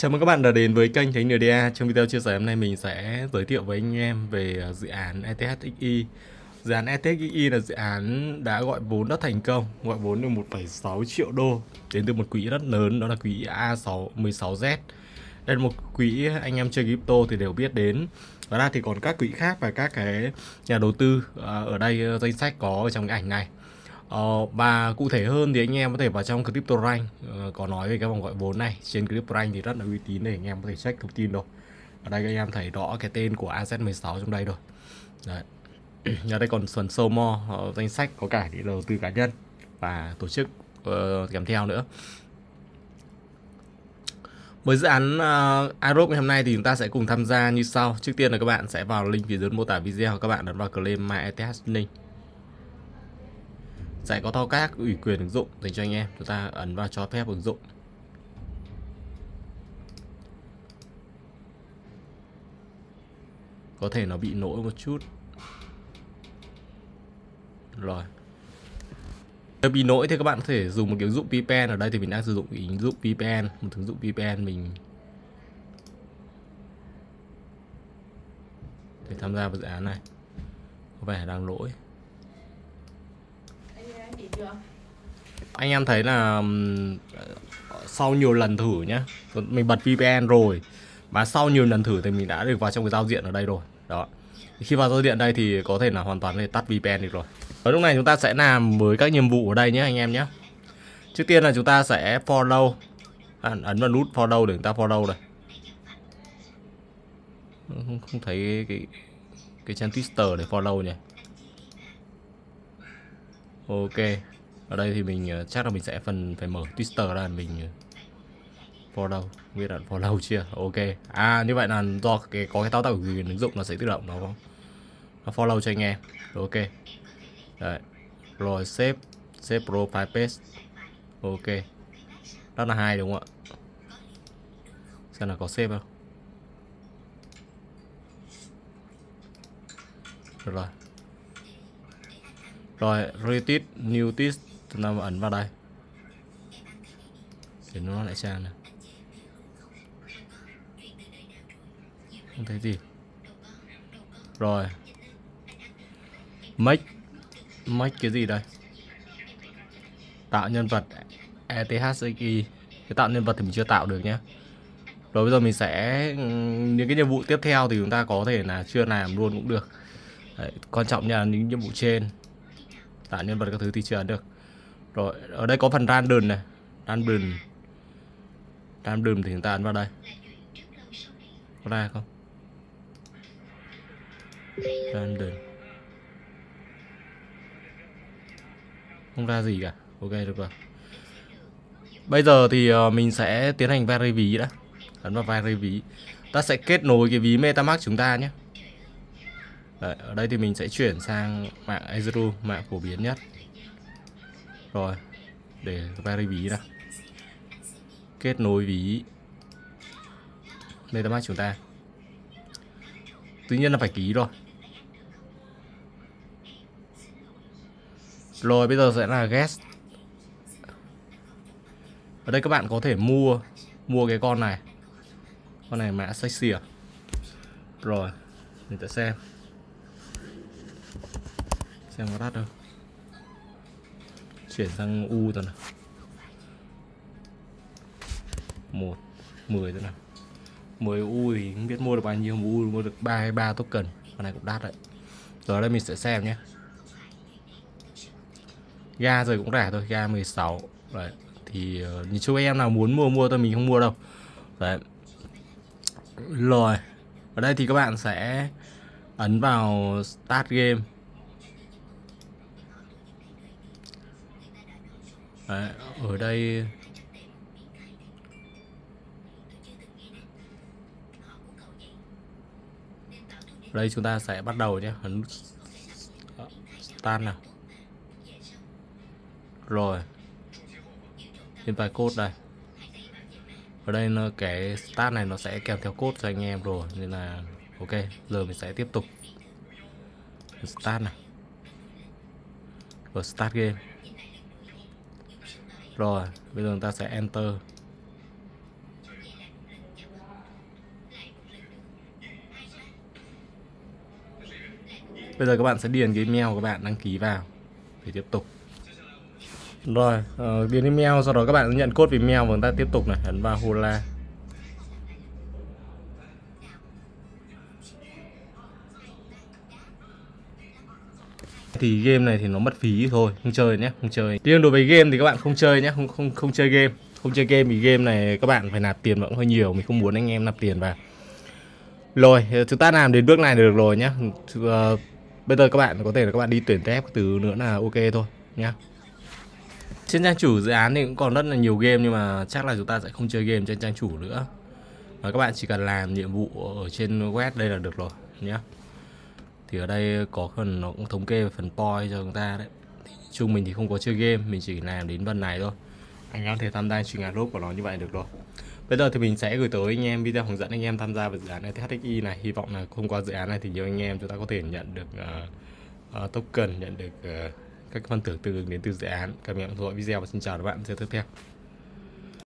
Chào mừng các bạn đã đến với kênh Thánh NDA. Trong video chia sẻ hôm nay mình sẽ giới thiệu với anh em về à, dự án ETHXI. Dự án ETHXI là dự án đã gọi vốn rất thành công, gọi vốn được 1,6 triệu đô đến từ một quỹ rất lớn đó là quỹ A616Z. Đây là một quỹ anh em chơi crypto thì đều biết đến. Và ra thì còn các quỹ khác và các cái nhà đầu tư à, ở đây ờ, danh sách có trong cái ảnh này. Ờ, và cụ thể hơn thì anh em có thể vào trong CryptoRank uh, có nói về cái vòng gọi vốn này. Trên Crypto Rank thì rất là uy tín để anh em có thể check thông tin rồi. Ở đây các anh em thấy rõ cái tên của AZ16 trong đây rồi. Đấy. ở đây còn phần sâu mo uh, danh sách có cả những đầu tư cá nhân và tổ chức uh, kèm theo nữa. Với dự án uh, Aerob ngày hôm nay thì chúng ta sẽ cùng tham gia như sau. Trước tiên là các bạn sẽ vào link phía dưới mô tả video Các bạn ấn vào claim MyETH link sẽ có thao tác, ủy quyền ứng dụng dành cho anh em. Chúng ta ấn vào cho phép ứng dụng. Có thể nó bị lỗi một chút. Rồi. Nếu bị lỗi thì các bạn có thể dùng một cái ứng dụng VPN ở đây thì mình đang sử dụng ứng dụng VPN một ứng dụng VPN mình để tham gia vào dự án này. Có vẻ đang lỗi anh em thấy là sau nhiều lần thử nhá mình bật VPN rồi và sau nhiều lần thử thì mình đã được vào trong cái giao diện ở đây rồi đó. Khi vào giao diện đây thì có thể là hoàn toàn để tắt VPN được rồi. Ở lúc này chúng ta sẽ làm với các nhiệm vụ ở đây nhé anh em nhé trước tiên là chúng ta sẽ follow à, ấn vào nút follow để chúng ta follow này không, không thấy cái cái trang Twitter để follow nhỉ ok, ở đây thì mình ờ, chắc là mình sẽ phần, phải mở twitter ra mình ờ, follow. Biết là follow chưa? Ok. À như vậy là do cái, có cái thao tác của ứng dụng nó sẽ tự động nó nó follow cho anh em. Ok. Đấy. rồi, save save profile page. Ok. Đó là hai đúng không ạ? Xem là có save không? Được rồi rồi retweet new tweet chúng ta ấn vào đây? Để nó lại sang này không thấy gì. Rồi. Make make cái gì đây? Tạo nhân vật ETHXI cái tạo nhân vật thì mình chưa tạo được nhé rồi bây giờ mình sẽ những cái nhiệm vụ tiếp theo thì chúng ta có thể là chưa làm luôn cũng được. Đấy, quan trọng là những nhiệm vụ trên tạo nhân vật các thứ thì chưa được rồi, ở đây có phần random này. Random. Random thì chúng ta ấn vào đây. Có ra không? Random. Không ra gì cả. Ok được rồi. Bây giờ thì ờ, mình sẽ tiến hành vary ví đã. Ấn vào vary ví. Ta sẽ kết nối cái ví MetaMask chúng ta nhé. Đấy, ở đây thì mình sẽ chuyển sang mạng Azure, mạng phổ biến nhất. Rồi để vary ví ra kết nối ví metamask chúng ta. Tuy nhiên là phải ký rồi. Rồi bây giờ sẽ là guest. Ở đây các bạn có thể mua mua cái con này. Con này mã sexy à? Rồi mình sẽ xem xem có đắt không. Chuyển sang u rồi nào. Một mười rồi nào. 10 u thì không biết mua được bao nhiêu u mua được ba hay ba token. Con này cũng đắt đấy. Rồi đây mình sẽ xem nhé. Ga rồi cũng rẻ thôi ga 16 đấy thì uh, nhìn chú em nào muốn mua mua tôi mình không mua đâu. Đấy. Rồi ở đây thì các bạn sẽ ấn vào start game. Đấy, ở đây ở đây chúng ta sẽ bắt đầu nhé. Ấn start nào. Rồi. Hiện tại cốt đây. Ở đây nó cái start này nó sẽ kèm theo cốt cho anh em rồi nên là ok giờ mình sẽ tiếp tục. Start này rồi start game. Rồi, bây giờ người ta sẽ Enter. Bây giờ các bạn sẽ điền cái email của các bạn đăng ký vào để tiếp tục. Rồi, uh, điền email, sau đó các bạn nhận code về email và người ta tiếp tục này, ấn vào Hula. Thì game này thì nó mất phí thôi không chơi nhé không chơi. Riêng đối với game thì các bạn không chơi nhé không không không chơi game. Không chơi game vì game này các bạn phải nạp tiền vẫn hơi nhiều mình không muốn anh em nạp tiền vào. Rồi ờ, chúng ta làm đến bước này được rồi nhé. Uh, bây giờ các bạn có thể là các bạn đi tuyển tép từ nữa là ok thôi nhá. Trên trang chủ dự án thì cũng còn rất là nhiều game nhưng mà chắc là chúng ta sẽ không chơi game trên trang chủ nữa. Và các bạn chỉ cần làm nhiệm vụ ở trên web đây là được rồi nhé thì ở đây có phần nó cũng thống kê về phần poi cho chúng ta đấy. Thì chung mình thì không có chơi game mình chỉ làm đến phần này thôi. Anh em thể tham gia chuyên ngành lốp của nó như vậy được rồi. Bây giờ thì mình sẽ gửi tới anh em video hướng dẫn anh em tham gia vào dự án ETHXI này. Hy vọng là thông qua dự án này thì nhiều anh em chúng ta có thể nhận được uh, uh, token nhận được uh, các phần thưởng tương ứng đến từ dự án. Cảm ơn theo dõi video và xin chào các bạn. Video tiếp theo.